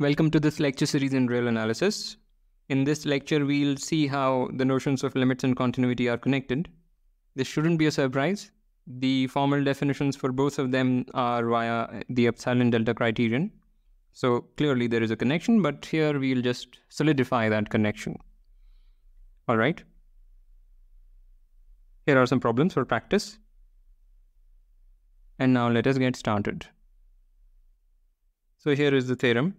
Welcome to this lecture series in real analysis. In this lecture, we'll see how the notions of limits and continuity are connected. This shouldn't be a surprise. The formal definitions for both of them are via the epsilon delta criterion. So clearly there is a connection, but here we'll just solidify that connection. All right. Here are some problems for practice. And now let us get started. So here is the theorem.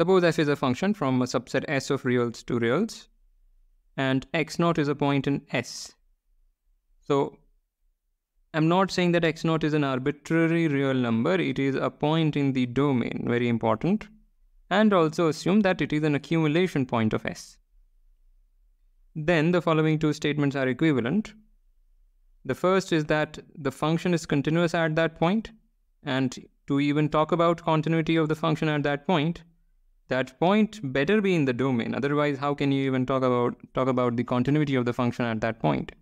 Suppose f is a function from a subset S of reals to reals and x naught is a point in S. So I'm not saying that x naught is an arbitrary real number. It is a point in the domain, very important. And also assume that it is an accumulation point of S. Then the following two statements are equivalent. The first is that the function is continuous at that point, and to even talk about continuity of the function at that point, that point better be in the domain. Otherwise, how can you even talk about talk about the continuity of the function at that point?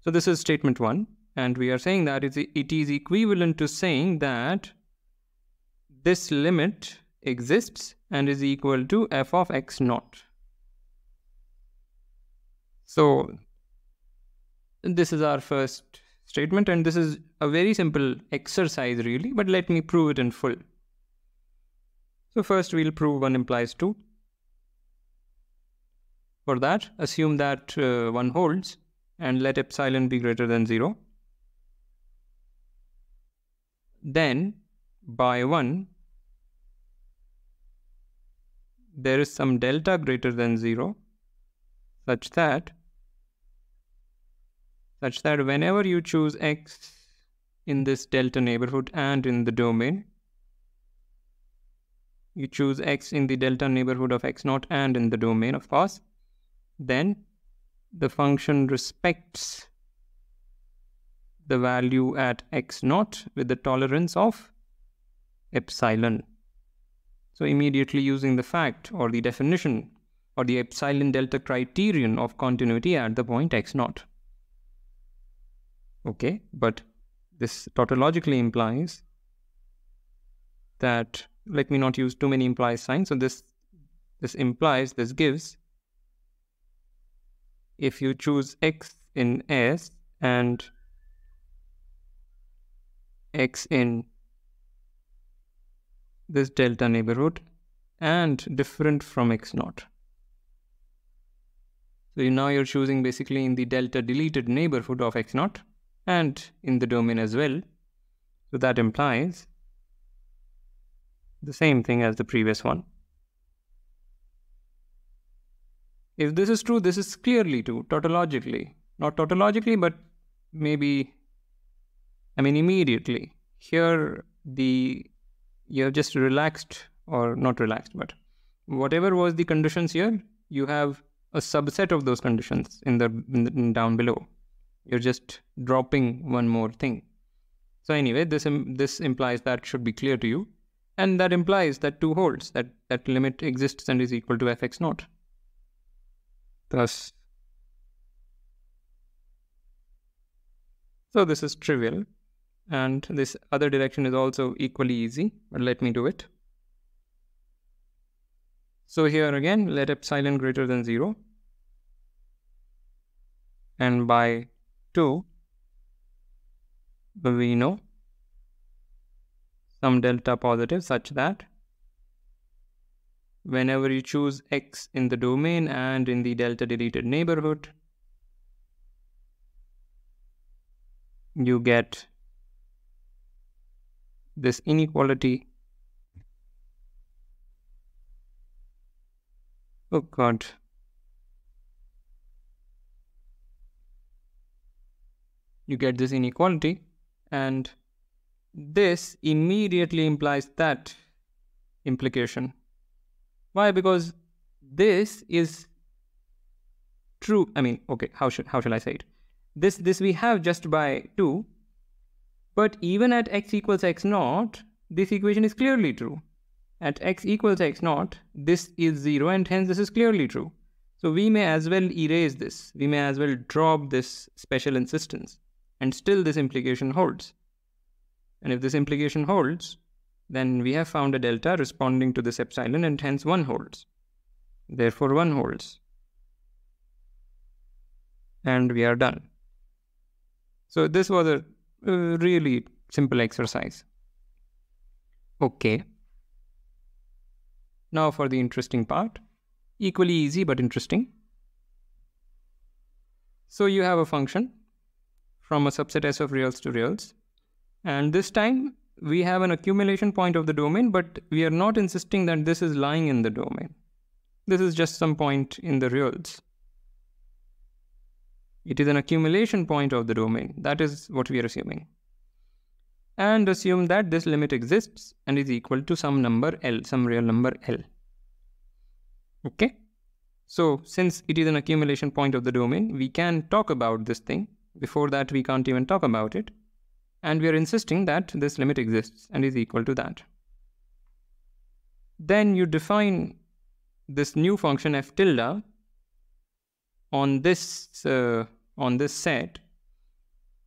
So this is statement one, and we are saying that it is equivalent to saying that this limit exists and is equal to f of x naught. So this is our first statement and this is a very simple exercise really, but let me prove it in full. So first we'll prove 1 implies 2. For that, assume that uh, 1 holds and let epsilon be greater than 0. Then, by 1, there is some delta greater than 0 such that such that whenever you choose x in this delta neighborhood and in the domain, you choose x in the delta neighborhood of x naught and in the domain, of course, then the function respects the value at x naught with the tolerance of epsilon. So immediately using the fact or the definition or the epsilon delta criterion of continuity at the point x naught. Okay, but this tautologically implies that let me not use too many implies signs. So this this implies this gives if you choose x in S and x in this delta neighborhood and different from x naught. So now you're choosing basically in the delta deleted neighborhood of x naught and in the domain as well. So that implies the same thing as the previous one. If this is true, this is clearly true, tautologically. Not tautologically, but maybe, I mean, immediately. Here, the you have just relaxed, or not relaxed, but whatever was the conditions here, you have a subset of those conditions in the, in the in down below you're just dropping one more thing. So anyway, this this implies that should be clear to you. And that implies that 2 holds, that that limit exists and is equal to fx naught. Thus, so this is trivial. And this other direction is also equally easy, but let me do it. So here again, let epsilon greater than 0. And by 2 we know some delta positive such that whenever you choose x in the domain and in the delta deleted neighborhood you get this inequality. Oh god. You get this inequality and this immediately implies that implication. Why? Because this is true. I mean, okay, how should how shall I say it? This this we have just by 2, but even at x equals x naught, this equation is clearly true. At x equals x naught, this is 0 and hence this is clearly true. So we may as well erase this. We may as well drop this special insistence and still this implication holds. And if this implication holds, then we have found a delta responding to this epsilon and hence 1 holds. Therefore 1 holds. And we are done. So this was a really simple exercise. Okay. Now for the interesting part. Equally easy but interesting. So you have a function from a subset S of reals to reals. And this time we have an accumulation point of the domain, but we are not insisting that this is lying in the domain. This is just some point in the reals. It is an accumulation point of the domain. That is what we are assuming. And assume that this limit exists and is equal to some number L, some real number L. Okay. So since it is an accumulation point of the domain, we can talk about this thing. Before that, we can't even talk about it. And we are insisting that this limit exists and is equal to that. Then you define this new function f tilde on this uh, on this set.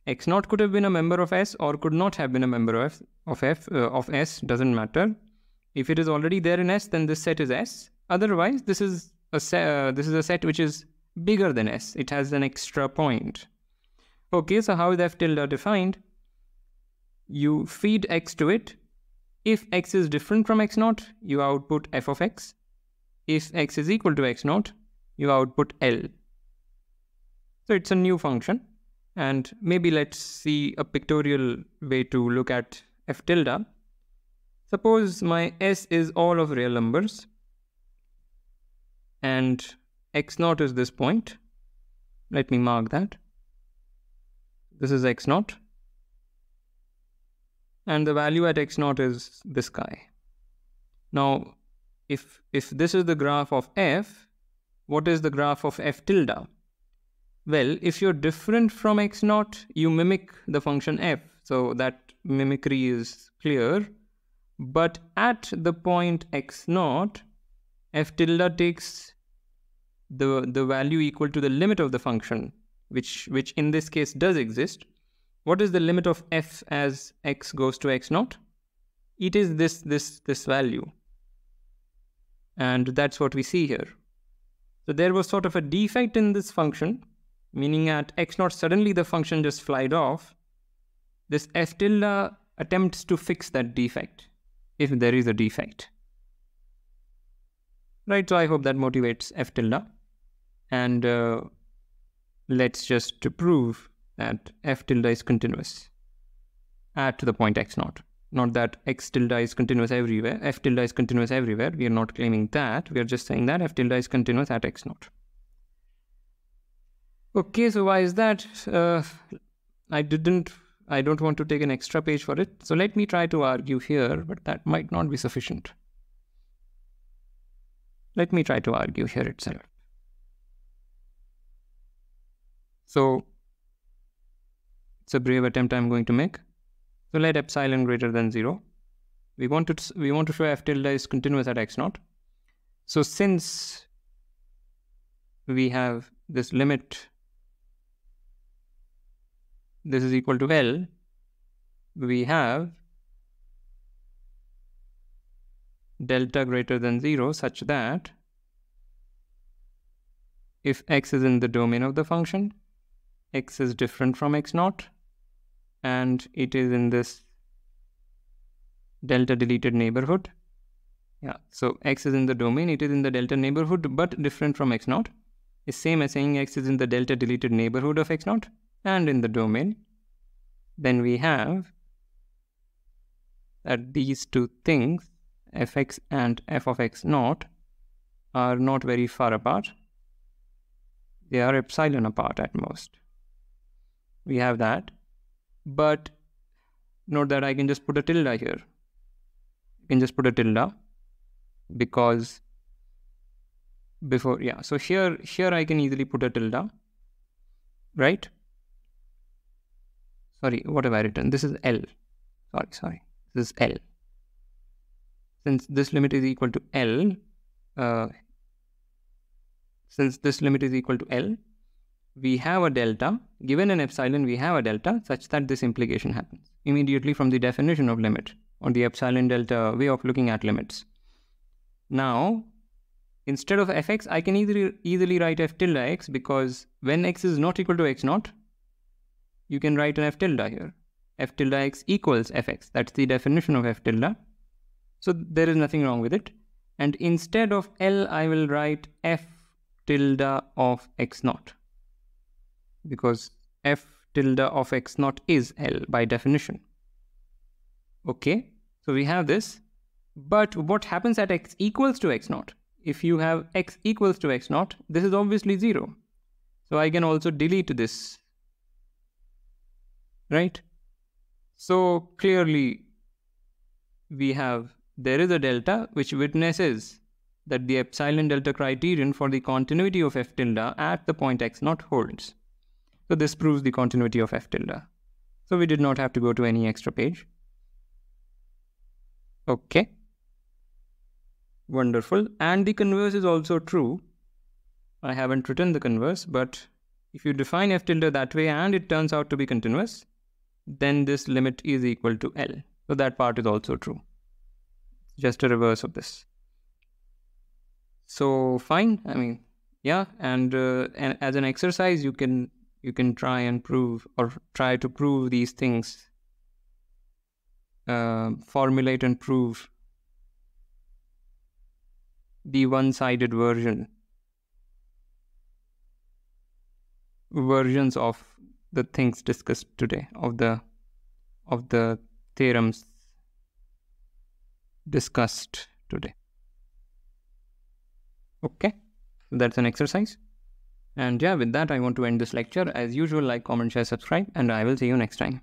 X naught could have been a member of s or could not have been a member of of f uh, of s doesn't matter. If it is already there in s then this set is s. Otherwise this is a set uh, this is a set which is bigger than s. It has an extra point. Okay so how is f tilde defined you feed x to it if x is different from x naught you output f of x if x is equal to x naught you output l so it's a new function and maybe let's see a pictorial way to look at f tilde. Suppose my s is all of real numbers and x naught is this point. Let me mark that. This is x naught. And the value at x naught is this guy. Now, if, if this is the graph of f, what is the graph of f tilde? Well, if you're different from x naught, you mimic the function f. So that mimicry is clear. But at the point x naught, f tilde takes the, the value equal to the limit of the function, which, which in this case does exist. What is the limit of f as x goes to x naught? It is this, this, this value. And that's what we see here. So there was sort of a defect in this function meaning at x naught suddenly the function just flied off, this f tilde attempts to fix that defect, if there is a defect. Right, so I hope that motivates f tilde. And uh, let's just prove that f tilde is continuous at the point x naught. Not that x tilde is continuous everywhere, f tilde is continuous everywhere. We are not claiming that. We are just saying that f tilde is continuous at x naught. Okay, so why is that? Uh, I didn't, I don't want to take an extra page for it. So let me try to argue here, but that might not be sufficient. Let me try to argue here itself. So it's a brave attempt I'm going to make. So let epsilon greater than zero. We want to we want to show f tilde is continuous at x naught. So since we have this limit this is equal to L, we have delta greater than 0 such that if x is in the domain of the function, x is different from x naught, and it is in this delta deleted neighborhood. Yeah, so x is in the domain, it is in the delta neighborhood, but different from x naught. Is same as saying x is in the delta deleted neighborhood of x naught and in the domain, then we have that these two things, fx and f of x naught, are not very far apart. They are epsilon apart at most. We have that. But note that I can just put a tilde here. You can just put a tilde because before, yeah. So here, here I can easily put a tilde, right? sorry what have I written this is L sorry sorry this is L since this limit is equal to L uh, since this limit is equal to L we have a delta given an epsilon we have a delta such that this implication happens immediately from the definition of limit or the epsilon delta way of looking at limits. Now, instead of fx, I can either easily write f tilde x because when x is not equal to x naught, you can write an f tilde here. f tilde x equals fx. That's the definition of f tilde. So there is nothing wrong with it. And instead of L, I will write f tilde of x naught because f tilde of x naught is L by definition. Okay, so we have this. But what happens at x equals to x naught? If you have x equals to x naught, this is obviously 0. So I can also delete this. Right? So clearly we have, there is a delta which witnesses that the epsilon delta criterion for the continuity of f tilde at the point x naught holds. So this proves the continuity of f tilde. So we did not have to go to any extra page. Okay. Wonderful. And the converse is also true. I haven't written the converse, but if you define f tilde that way and it turns out to be continuous, then this limit is equal to L. So that part is also true. Just a reverse of this. So fine. I mean, yeah. And, uh, and as an exercise, you can you can try and prove or try to prove these things uh, formulate and prove the one-sided version versions of the things discussed today of the of the theorems discussed today. Okay? That's an exercise and yeah with that i want to end this lecture. As usual like comment share subscribe and i will see you next time